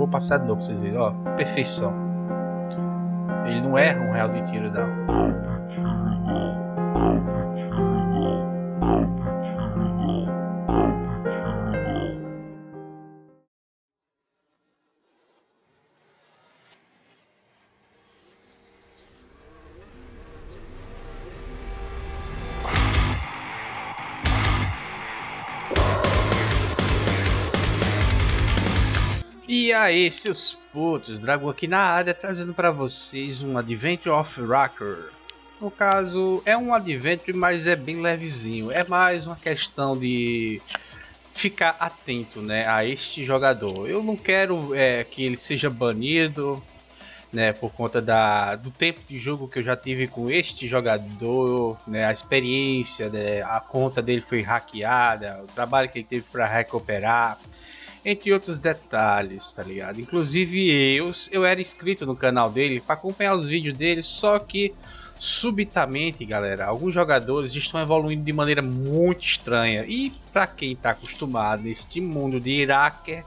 vou passar de novo pra vocês verem, ó. Perfeição. Ele não erra um real de tiro, não. Aí, seus putos, Drago aqui na área trazendo para vocês um Adventure of Rocker. No caso, é um Adventure, mas é bem levezinho. É mais uma questão de ficar atento né, a este jogador. Eu não quero é, que ele seja banido, né, por conta da, do tempo de jogo que eu já tive com este jogador, né, a experiência, né, a conta dele foi hackeada, o trabalho que ele teve para recuperar entre outros detalhes, tá ligado? Inclusive eu, eu era inscrito no canal dele para acompanhar os vídeos dele, só que subitamente, galera, alguns jogadores estão evoluindo de maneira muito estranha. E para quem está acostumado neste mundo de hacker,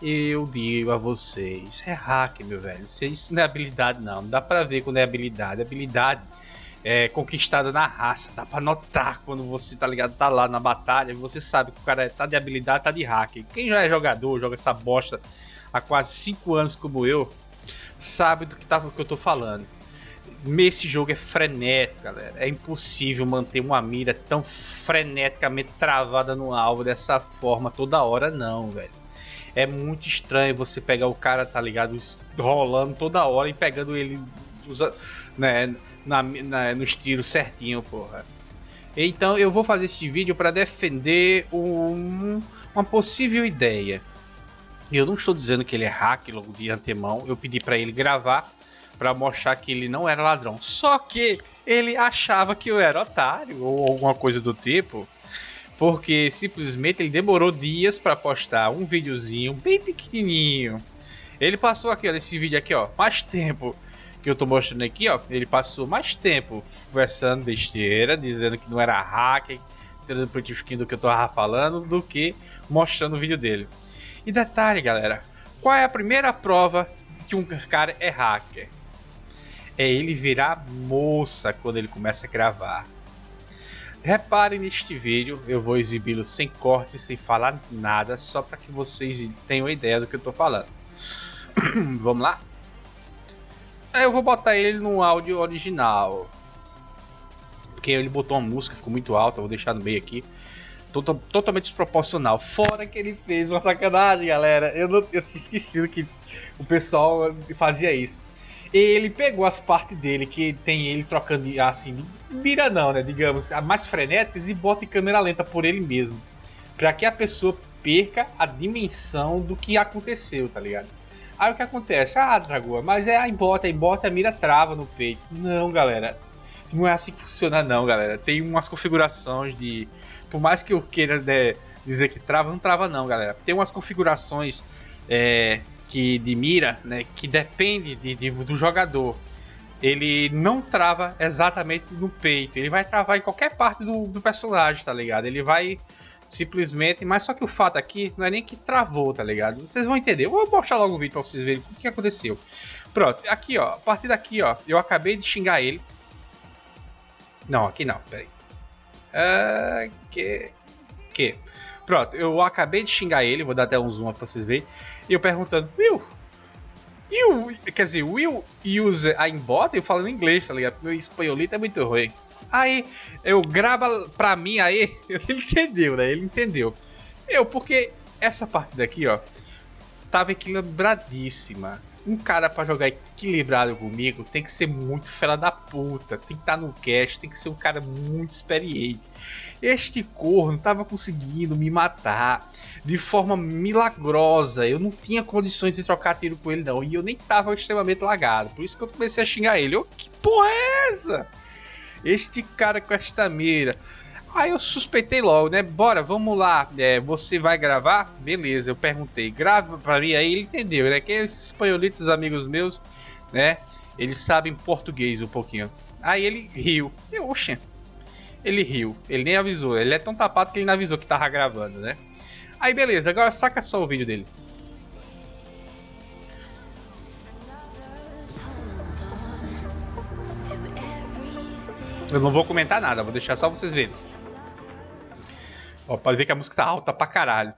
eu digo a vocês, é hacker, meu velho. Isso não é habilidade não, não dá para ver quando é habilidade. Habilidade é, conquistada na raça. Dá pra notar quando você, tá ligado, tá lá na batalha, você sabe que o cara tá de habilidade, tá de hack. Quem já é jogador, joga essa bosta há quase 5 anos como eu, sabe do que, tá, do que eu tô falando. Esse jogo é frenético, galera. É impossível manter uma mira tão freneticamente travada no alvo dessa forma toda hora, não, velho. É muito estranho você pegar o cara, tá ligado, rolando toda hora e pegando ele usa, né, na, na, nos tiros certinho, porra. Então eu vou fazer este vídeo para defender um, uma possível ideia. Eu não estou dizendo que ele é hack logo de antemão. Eu pedi para ele gravar para mostrar que ele não era ladrão. Só que ele achava que eu era otário ou alguma coisa do tipo. Porque simplesmente ele demorou dias para postar um videozinho bem pequenininho. Ele passou aqui, nesse vídeo aqui, ó, mais tempo que eu tô mostrando aqui, ó, ele passou mais tempo conversando besteira, dizendo que não era hacker, tirando print skin do que eu tava falando, do que mostrando o vídeo dele. E detalhe, galera, qual é a primeira prova que um cara é hacker? É ele virar moça quando ele começa a gravar. Reparem neste vídeo, eu vou exibi-lo sem corte, sem falar nada, só para que vocês tenham ideia do que eu tô falando. Vamos lá? Eu vou botar ele no áudio original. Porque ele botou uma música, ficou muito alta, vou deixar no meio aqui. totalmente desproporcional. Fora que ele fez uma sacanagem, galera. Eu, não, eu tinha esquecido que o pessoal fazia isso. Ele pegou as partes dele, que tem ele trocando assim, mira não, né? Digamos, mais frenéticas e bota em câmera lenta por ele mesmo. para que a pessoa perca a dimensão do que aconteceu, tá ligado? Aí o que acontece? Ah, Dragoa, mas é a embota, a embota a mira trava no peito. Não, galera. Não é assim que funciona, não, galera. Tem umas configurações de. Por mais que eu queira né, dizer que trava, não trava, não, galera. Tem umas configurações é, que de mira, né, que depende de, de, do jogador. Ele não trava exatamente no peito. Ele vai travar em qualquer parte do, do personagem, tá ligado? Ele vai Simplesmente, mas só que o fato aqui não é nem que travou, tá ligado? Vocês vão entender. Eu vou mostrar logo o vídeo pra vocês verem o que aconteceu. Pronto, aqui ó, a partir daqui ó, eu acabei de xingar ele. Não, aqui não, peraí. Uh, que. Que. Pronto, eu acabei de xingar ele, vou dar até um zoom pra vocês verem. E eu perguntando, Will, you, quer dizer, Will use a embota? Eu falando inglês, tá ligado? Meu espanholito é muito ruim. Aí eu grava pra mim aí, ele entendeu, né? Ele entendeu. Eu, porque essa parte daqui, ó, tava equilibradíssima. Um cara para jogar equilibrado comigo tem que ser muito fela da puta, tem que estar tá no cast, tem que ser um cara muito experiente. Este corno tava conseguindo me matar de forma milagrosa. Eu não tinha condições de trocar tiro com ele, não. E eu nem tava extremamente lagado. Por isso que eu comecei a xingar ele. Eu, que porra é essa? Este cara com esta mira. Aí eu suspeitei logo, né? Bora, vamos lá. É, você vai gravar? Beleza, eu perguntei. Grava pra mim aí, ele entendeu, né? Que esses espanholitos amigos meus, né? Eles sabem português um pouquinho. Aí ele riu. E, oxe, ele riu. Ele nem avisou. Ele é tão tapado que ele não avisou que tava gravando, né? Aí beleza, agora saca só o vídeo dele. Eu não vou comentar nada, vou deixar só vocês verem. Ó, pode ver que a música tá alta pra caralho.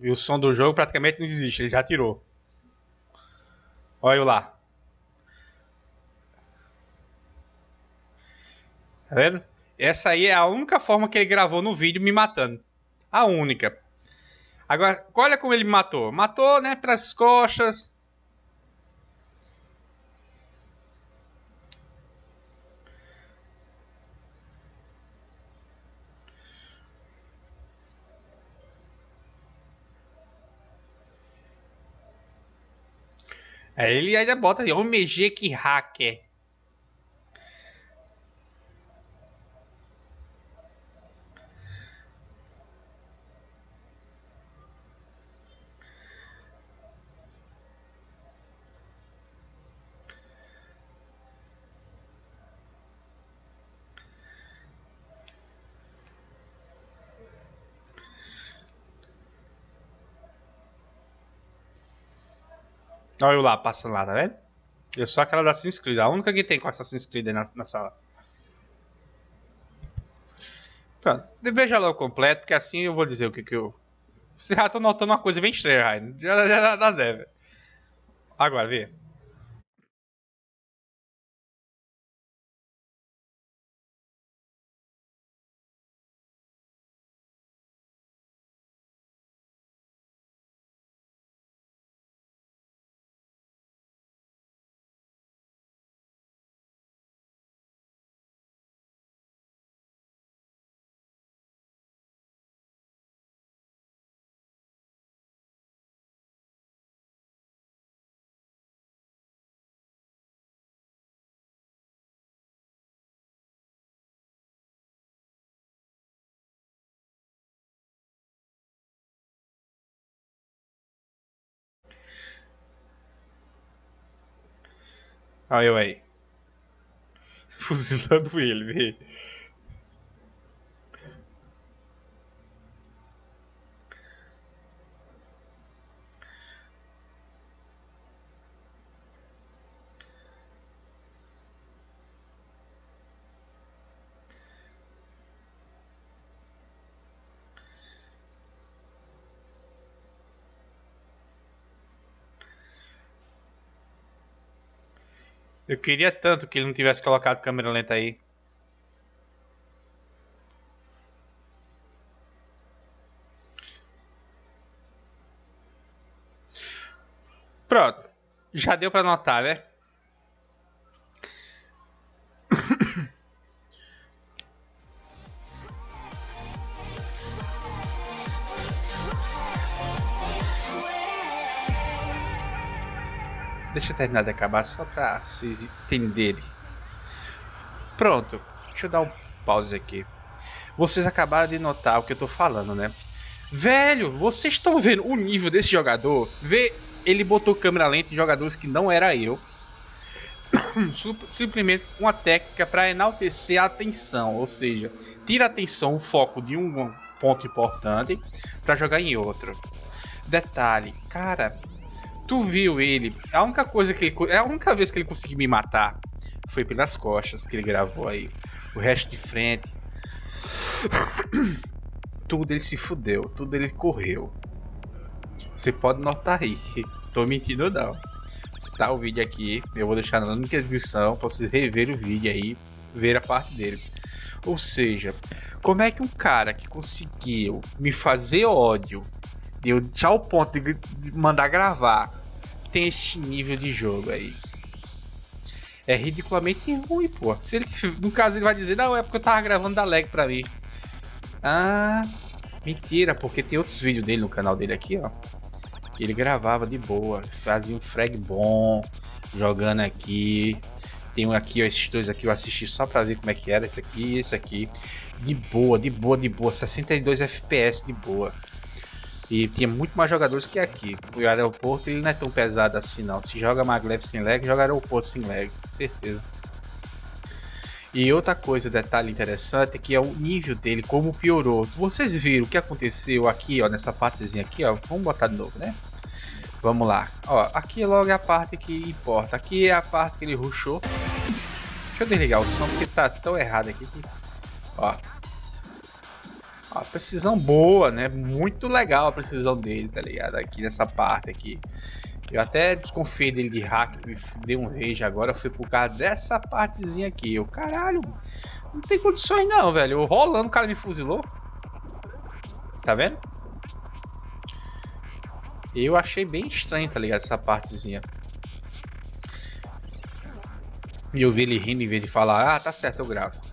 E o som do jogo praticamente não existe, ele já tirou. Olha lá. Tá vendo? Essa aí é a única forma que ele gravou no vídeo me matando. A única. Agora, olha como ele me matou. Matou, né, pelas costas. Aí ele ainda bota assim, OMG que hacker. Olha eu lá, passando lá, tá vendo? Eu sou aquela da Assassin's Creed, a única que tem com Assassin's Creed na, na sala. Pronto, veja lá o completo, porque assim eu vou dizer o que que eu... Você já tá notando uma coisa bem estranha, Rainer. Já, já dá deve. Agora, vê. Olha eu aí. Fuzilando ele, vê. Eu queria tanto que ele não tivesse colocado câmera lenta aí. Pronto. Já deu para notar, né? Terminar de acabar só pra vocês entenderem. Pronto. Deixa eu dar um pause aqui. Vocês acabaram de notar o que eu tô falando, né? Velho, vocês estão vendo o nível desse jogador? Vê, ele botou câmera lenta em jogadores que não era eu. Simplesmente uma técnica para enaltecer a atenção, ou seja, tira a atenção, o foco de um ponto importante para jogar em outro. Detalhe, cara, Tu viu ele? A única coisa que ele. É a única vez que ele conseguiu me matar foi pelas costas que ele gravou aí. O resto de frente. tudo ele se fudeu. Tudo ele correu. Você pode notar aí. Tô mentindo não. Está o vídeo aqui. Eu vou deixar na descrição para vocês reverem o vídeo aí. Ver a parte dele. Ou seja, como é que um cara que conseguiu me fazer ódio eu já o ponto de mandar gravar tem esse nível de jogo aí. É ridiculamente ruim, pô. Se ele, no caso, ele vai dizer, não, é porque eu tava gravando da lag pra mim. Ah, mentira, porque tem outros vídeos dele no canal dele aqui, ó. Que ele gravava de boa, fazia um frag bom, jogando aqui. Tem um aqui, ó, esses dois aqui eu assisti só pra ver como é que era, esse aqui e esse aqui. De boa, de boa, de boa, 62 FPS de boa. E tinha muito mais jogadores que aqui. O aeroporto ele não é tão pesado assim não. Se joga maglev sem lag, joga aeroporto sem lag, certeza. E outra coisa, detalhe interessante, é que é o nível dele, como piorou. Vocês viram o que aconteceu aqui, ó, nessa partezinha aqui, ó. Vamos botar de novo, né? Vamos lá. Ó, aqui logo é a parte que importa. Aqui é a parte que ele rushou. Deixa eu desligar o som porque tá tão errado aqui que... Ó. Ó, precisão boa, né? Muito legal a precisão dele, tá ligado? Aqui nessa parte aqui. Eu até desconfiei dele de hack, deu um rage agora, foi por causa dessa partezinha aqui. Eu, caralho, não tem condições não, velho. Eu rolando, o cara me fuzilou. Tá vendo? Eu achei bem estranho, tá ligado? Essa partezinha. E eu vi ele rindo em vez de falar, ah, tá certo, eu gravo.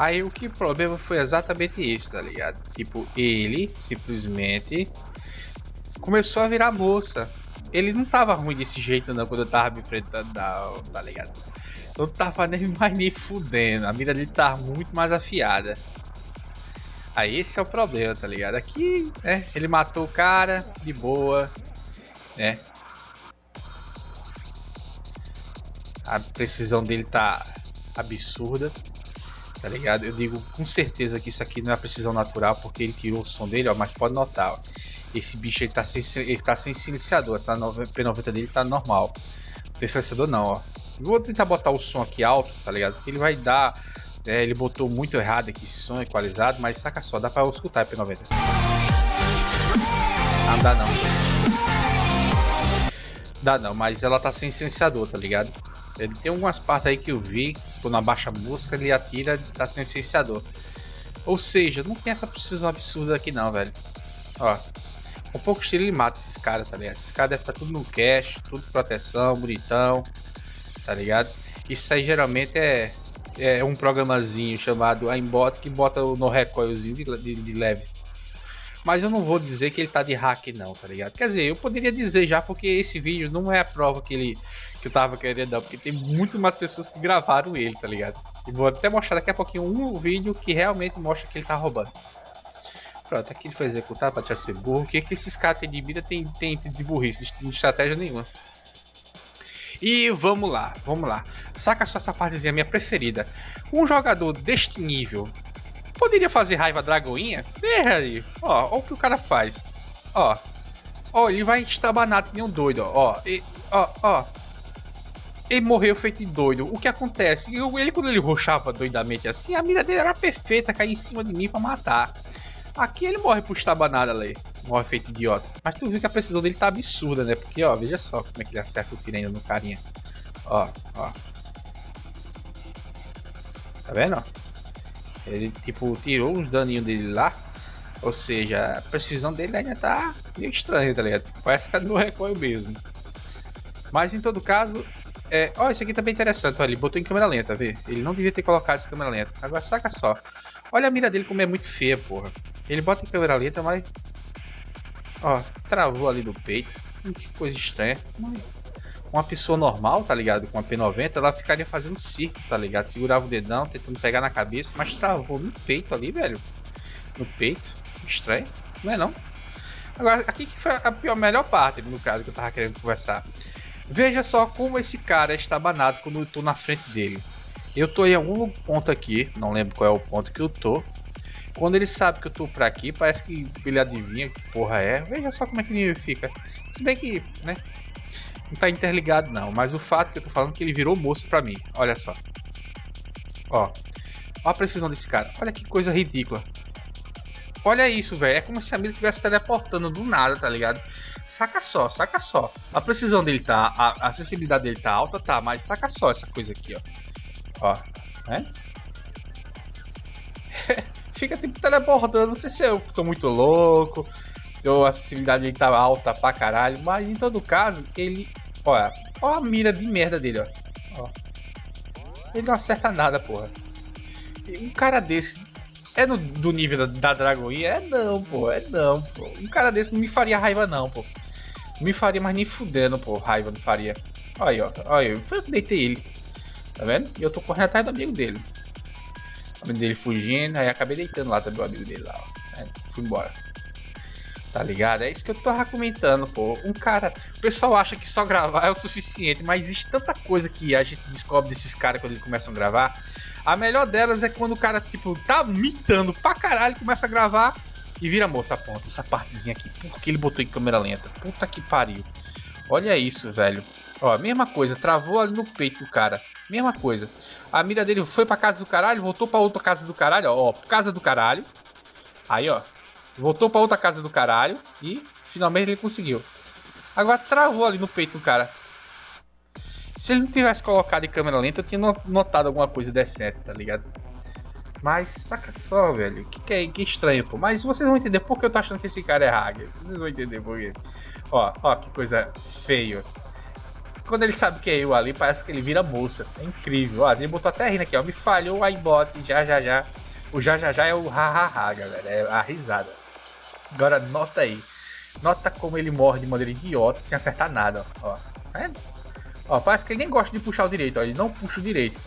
Aí o que o problema foi exatamente isso, tá ligado? Tipo, ele simplesmente começou a virar moça. Ele não tava ruim desse jeito não quando eu tava me enfrentando, não, tá ligado? Não tava nem mais nem fudendo. A mira dele tava muito mais afiada. Aí esse é o problema, tá ligado? Aqui, né? Ele matou o cara de boa, né? A precisão dele tá absurda, tá ligado? Eu digo com certeza que isso aqui não é precisão natural porque ele tirou o som dele, ó, mas pode notar, ó. Esse bicho ele tá sem, ele tá sem silenciador, essa P90 dele tá normal. Não tem silenciador não, ó. Vou tentar botar o som aqui alto, tá ligado? Ele vai dar é, ele botou muito errado aqui esse som equalizado, mas saca só, dá pra escutar a P90. Não dá não. Dá não, mas ela tá sem silenciador, tá ligado? Ele tem algumas partes aí que eu vi, quando abaixa a música, ele atira tá sem silenciador. Ou seja, não tem essa precisão absurda aqui não, velho. Ó, com pouco estilo ele mata esses caras, tá ligado? Esses caras devem estar tá tudo no cache, tudo proteção, bonitão, tá ligado? Isso aí geralmente é é um programazinho chamado Aimbot que bota no recoilzinho de, de, de, leve. Mas eu não vou dizer que ele tá de hack não, tá ligado? Quer dizer, eu poderia dizer já porque esse vídeo não é a prova que ele que eu tava querendo dar, porque tem muito mais pessoas que gravaram ele, tá ligado? E vou até mostrar daqui a pouquinho um vídeo que realmente mostra que ele tá roubando. Pronto, aqui ele foi executado pra te ser burro. O que, que esses caras têm de vida tem, tem de burrice, de estratégia nenhuma. E vamos lá, vamos lá. Saca só essa partezinha minha preferida. Um jogador deste nível poderia fazer raiva dragoinha? Veja aí, ó, ó o que o cara faz. Ó, ó, ele vai estabanar que nem um doido, ó, e, ó, ó. Ele morreu feito doido. O que acontece? Ele, quando ele roxava doidamente assim, a mira dele era perfeita, cair em cima de mim para matar. Aqui ele morre por estabanada ali. Morre feito idiota. Mas tu viu que a precisão dele tá absurda, né? Porque, ó, veja só como é que ele acerta o tiro ainda no carinha. Ó, ó. Tá vendo? Ele, tipo, tirou uns daninhos dele lá. Ou seja, a precisão dele ainda tá meio estranha, tá ligado? Parece que tá no recoil mesmo. Mas em todo caso, é... Ó, isso aqui tá bem interessante, olha, ele botou em câmera lenta, vê? Ele não devia ter colocado essa câmera lenta. Agora saca só. Olha a mira dele como é muito feia, porra. Ele bota em câmera lenta, mas Ó, travou ali do peito. Que coisa estranha. Uma pessoa normal, tá ligado? Com a P90, ela ficaria fazendo circo, tá ligado? Segurava o dedão, tentando pegar na cabeça, mas travou no peito ali, velho. No peito. Estranho. Não é não? Agora, aqui que foi a pior, melhor parte, no caso, que eu tava querendo conversar. Veja só como esse cara está banado quando eu tô na frente dele. Eu tô em algum ponto aqui, não lembro qual é o ponto que eu tô. Quando ele sabe que eu tô por aqui, parece que ele adivinha que porra é. Veja só como é que ele fica. Se bem que, né? Não tá interligado não, mas o fato que eu tô falando é que ele virou moço pra mim. Olha só. Ó. Ó a precisão desse cara. Olha que coisa ridícula. Olha isso, velho. É como se a mira estivesse teleportando do nada, tá ligado? Saca só, saca só. A precisão dele tá. A, a sensibilidade dele tá alta, tá. Mas saca só essa coisa aqui, ó. Ó. Né? fica tipo teleportando. Não sei se eu tô muito louco, ou a acessibilidade dele tá alta pra caralho, mas em todo caso, ele. Olha, olha a mira de merda dele, ó. ó. Ele não acerta nada, porra. Um cara desse. É no, do nível da, da Dragoinha? É não, pô. É não, pô. Um cara desse não me faria raiva, não, pô. Me faria mais nem fudendo, pô. Raiva não faria. Olha aí, ó. Olha aí, foi eu que deitei ele. Tá vendo? E eu tô correndo atrás do amigo dele amigo dele fugindo, aí acabei deitando lá também o amigo dele lá, ó. Né? Fui embora. Tá ligado? É isso que eu tô comentando, pô. Um cara. O pessoal acha que só gravar é o suficiente, mas existe tanta coisa que a gente descobre desses caras quando eles começam a gravar. A melhor delas é quando o cara, tipo, tá mitando pra caralho, começa a gravar e vira moça ponta. Essa partezinha aqui. Por que ele botou em câmera lenta? Puta que pariu. Olha isso, velho. Ó, mesma coisa, travou ali no peito do cara. Mesma coisa. A mira dele foi pra casa do caralho, voltou pra outra casa do caralho, ó. Casa do caralho. Aí, ó. Voltou pra outra casa do caralho e finalmente ele conseguiu. Agora travou ali no peito do cara. Se ele não tivesse colocado em câmera lenta, eu tinha notado alguma coisa decente, tá ligado? Mas, saca só, velho. Que, que, é, que estranho, pô. Mas vocês vão entender por que eu tô achando que esse cara é hacker. Vocês vão entender por quê. Ó, ó, que coisa feio. Quando ele sabe que é eu ali, parece que ele vira moça. É incrível. Ó, ele botou até rindo aqui, ó. Me falhou o aimbot, já já já. O já já já é o hahaha, galera. É a risada. Agora, nota aí. Nota como ele morre de maneira idiota, sem acertar nada, ó. É? Ó, parece que ele nem gosta de puxar o direito, ó. Ele não puxa o direito.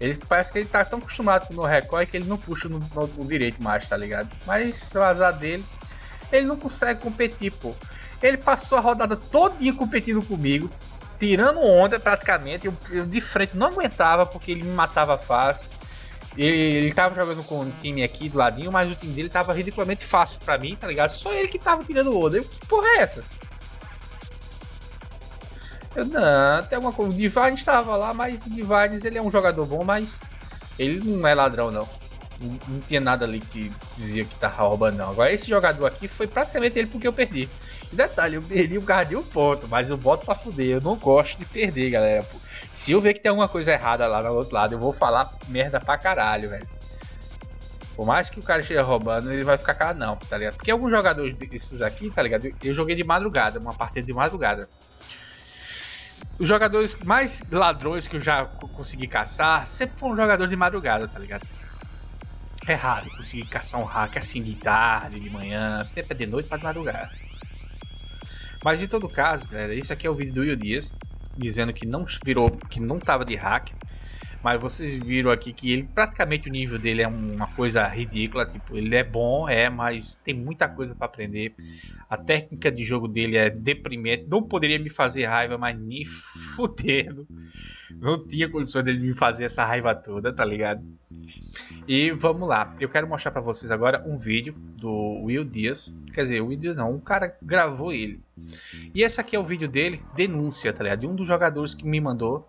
Ele parece que ele tá tão acostumado no recoil que ele não puxa no, no, no direito mais, tá ligado? Mas o azar dele, ele não consegue competir, pô. Ele passou a rodada todinha competindo comigo, tirando onda praticamente. Eu, eu, de frente não aguentava porque ele me matava fácil. Ele, ele tava jogando com um time aqui do ladinho, mas o time dele tava ridiculamente fácil pra mim, tá ligado? Só ele que tava tirando onda. Eu, que porra é essa? Não, tem alguma coisa. O Divines estava lá, mas o Divines ele é um jogador bom, mas ele não é ladrão, não. Não, não tinha nada ali que dizia que tava roubando, não. Agora, esse jogador aqui foi praticamente ele porque eu perdi. E detalhe, eu perdi o guarda de um ponto, mas eu boto pra fuder. Eu não gosto de perder, galera. Se eu ver que tem alguma coisa errada lá no outro lado, eu vou falar merda pra caralho, velho. Por mais que o cara esteja roubando, ele vai ficar cara não, tá ligado? Porque alguns jogadores desses aqui, tá ligado? Eu joguei de madrugada, uma partida de madrugada os jogadores mais ladrões que eu já consegui caçar sempre foram um jogador de madrugada, tá ligado? É raro conseguir caçar um hack assim de tarde, de manhã, sempre é de noite para madrugada. Mas em todo caso, galera, esse aqui é o vídeo do Will Dias dizendo que não virou, que não tava de hack, mas vocês viram aqui que ele praticamente o nível dele é uma coisa ridícula, tipo, ele é bom, é, mas tem muita coisa para aprender. A técnica de jogo dele é deprimente, não poderia me fazer raiva, mas nem fudendo. Não tinha condições dele me fazer essa raiva toda, tá ligado? E vamos lá, eu quero mostrar para vocês agora um vídeo do Will Dias, quer dizer, o Will Dias não, um cara gravou ele. E esse aqui é o vídeo dele, denúncia, tá ligado? De um dos jogadores que me mandou.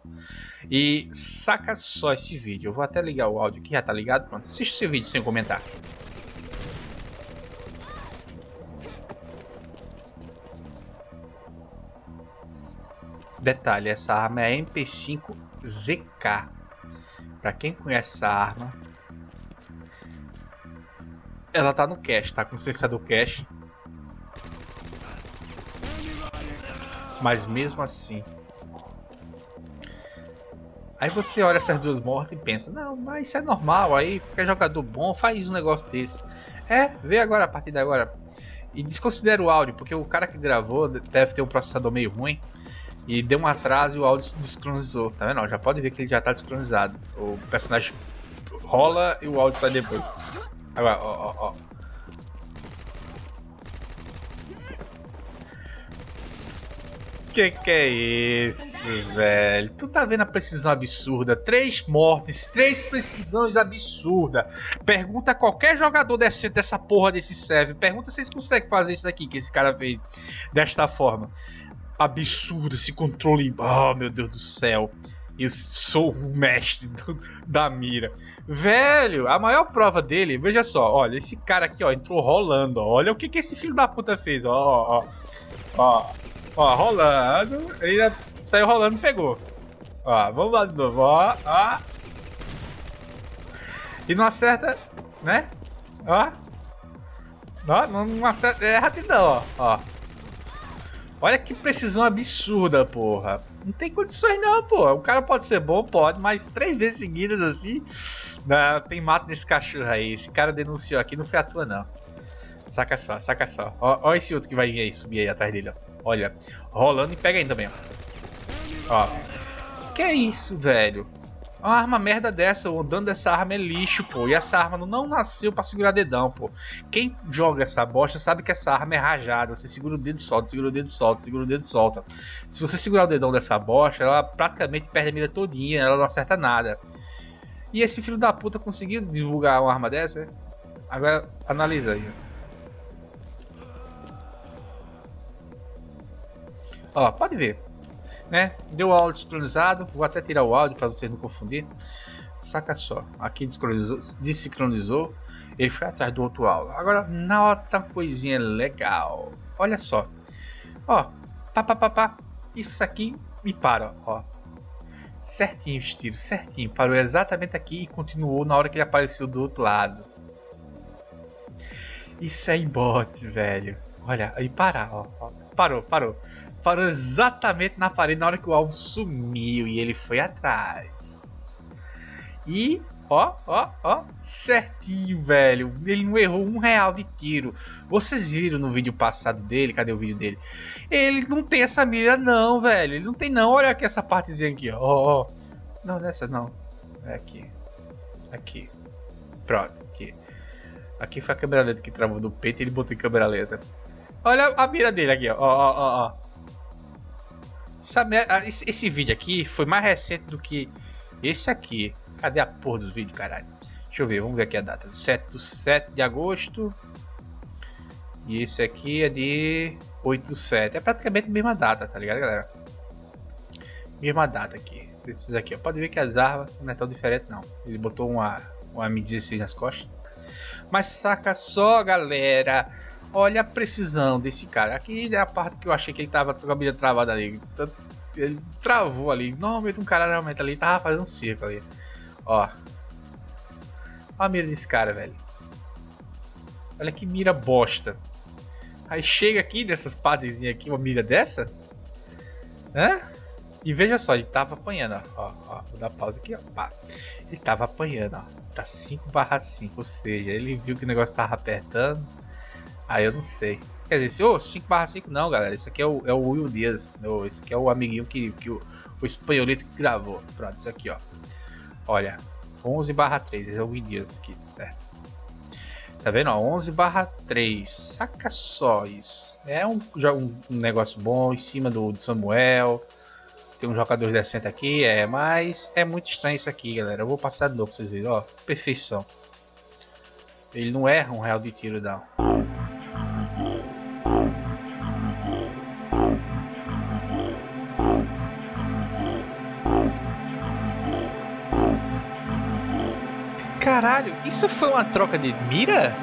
E saca só esse vídeo. Eu vou até ligar o áudio aqui, já tá ligado? Pronto, assiste esse vídeo sem comentar. Detalhe, essa arma é MP5 ZK. Pra quem conhece essa arma, ela tá no cache, tá com licença do cache. Mas mesmo assim, Aí você olha essas duas mortes e pensa, não, mas isso é normal, aí qualquer jogador bom faz um negócio desse. É, vê agora a partir de agora. E desconsidera o áudio, porque o cara que gravou deve ter um processador meio ruim. E deu um atraso e o áudio se descronizou, tá vendo? Já pode ver que ele já tá descronizado. O personagem rola e o áudio sai depois. Agora, ó, ó, ó. Que que é isso, velho? Tu tá vendo a precisão absurda? Três mortes, três precisões absurdas. Pergunta a qualquer jogador decente dessa porra desse server. Pergunta se eles conseguem fazer isso aqui que esse cara fez desta forma. Absurdo esse controle. Oh, meu Deus do céu. Eu sou o mestre do, da mira. Velho, a maior prova dele, veja só, olha, esse cara aqui, ó, entrou rolando, ó. Olha o que que esse filho da puta fez, ó, ó, ó. Ó, Ó, rolando. Ele saiu rolando e pegou. Ó, vamos lá de novo. Ó, ó. E não acerta, né? Ó. Ó, não acerta. É rapidão, ó. ó. Olha que precisão absurda, porra. Não tem condições não, pô. O cara pode ser bom, pode, mas três vezes seguidas assim. Não, tem mato nesse cachorro aí. Esse cara denunciou aqui, não foi à toa, não. Saca só, saca só. Ó, ó esse outro que vai vir aí, subir aí atrás dele, ó. Olha, rolando e pega ainda também, ó. ó. Que é isso, velho? Uma arma merda dessa, o dano dessa arma é lixo, pô. E essa arma não nasceu pra segurar dedão, pô. Quem joga essa bosta sabe que essa arma é rajada. Você segura o dedo e solta, segura o dedo e solta, segura o dedo e solta. Se você segurar o dedão dessa bosta, ela praticamente perde a mira todinha, ela não acerta nada. E esse filho da puta conseguiu divulgar uma arma dessa? Agora analisa aí. Ó, pode ver. né? Deu o áudio desincronizado. Vou até tirar o áudio para vocês não confundir. Saca só, aqui desincronizou. Ele foi atrás do outro áudio. Agora, nota coisinha legal. Olha só. Ó, pá, pá, pá, pá. Isso aqui me para, ó. Certinho os tiros, certinho. Parou exatamente aqui e continuou na hora que ele apareceu do outro lado. Isso é bot, velho. Olha, aí parar, ó, ó. Parou, parou. Parou exatamente na parede na hora que o alvo sumiu e ele foi atrás. E, ó, ó, ó, certinho, velho. Ele não errou um real de tiro. Vocês viram no vídeo passado dele? Cadê o vídeo dele? Ele não tem essa mira, não, velho. Ele não tem, não. Olha aqui essa partezinha aqui, ó. ó, ó. Não, nessa não. É aqui. Aqui. Pronto, aqui. Aqui foi a câmera lenta que travou do peito e ele botou em câmera lenta. Olha a mira dele aqui, ó. Ó, ó, ó. Esse, esse vídeo aqui foi mais recente do que esse aqui. Cadê a porra dos vídeos, caralho? Deixa eu ver, vamos ver aqui a data. 7 do 7 de agosto. E esse aqui é de 8 do 7. É praticamente a mesma data, tá ligado, galera? Mesma data aqui. Esses aqui, ó. Pode ver que as armas não é tão diferente, não. Ele botou uma, uma M16 nas costas. Mas saca só, galera. Olha a precisão desse cara. Aqui é a parte que eu achei que ele tava com a mira travada ali. Ele travou ali. Normalmente um cara realmente ali tava fazendo um circo ali. Ó. Olha a mira desse cara, velho. Olha que mira bosta. Aí chega aqui nessas partezinhas aqui, uma mira dessa. Né? E veja só, ele tava apanhando, ó. ó, ó vou dar pausa aqui, ó. Pá. Ele tava apanhando, ó tá 5 barra 5, ou seja, ele viu que o negócio tava apertando. Aí eu não sei. Quer dizer, oh, 5 barra 5 não, galera. Isso aqui é o, é o Will Dias. Oh, isso aqui é o amiguinho que, que o, o espanholito que gravou. Pronto, isso aqui, ó. Olha, 11 barra 3. Esse é o Will Dias aqui, certo? Tá vendo? Ó, 11 barra 3. Saca só isso. É um, um, um negócio bom em cima do, do Samuel tem um jogador decente aqui, é, mas é muito estranho isso aqui, galera. Eu vou passar de novo pra vocês verem, ó, perfeição. Ele não erra um real de tiro, não. Caralho, isso foi uma troca de mira?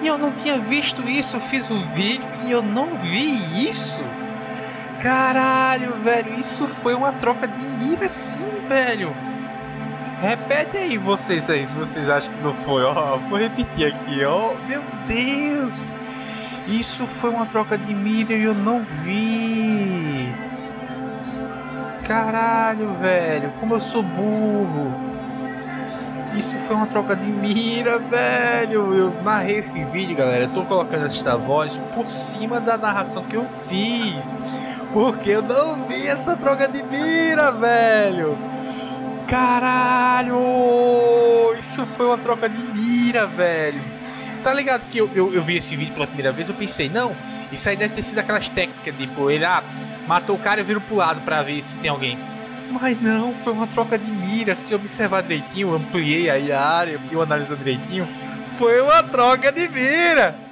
E eu não tinha visto isso, eu fiz o vídeo e eu não vi isso. Caralho, velho, isso foi uma troca de mira sim, velho. Repete aí vocês aí, se vocês acham que não foi, ó. Vou repetir aqui, ó. Meu Deus! Isso foi uma troca de mira e eu não vi. Caralho, velho, como eu sou burro. Isso foi uma troca de mira, velho. Eu narrei esse vídeo, galera. Eu tô colocando esta voz por cima da narração que eu fiz. Porque eu não vi essa troca de mira, velho. Caralho! Isso foi uma troca de mira, velho. Tá ligado que eu, eu, eu, vi esse vídeo pela primeira vez, eu pensei, não, isso aí deve ter sido aquelas técnicas, tipo, ele ah, matou o cara e vira pro lado pra ver se tem alguém. Mas não, foi uma troca de mira. Se observar direitinho, ampliei aí a área, eu analisando direitinho. Foi uma troca de mira.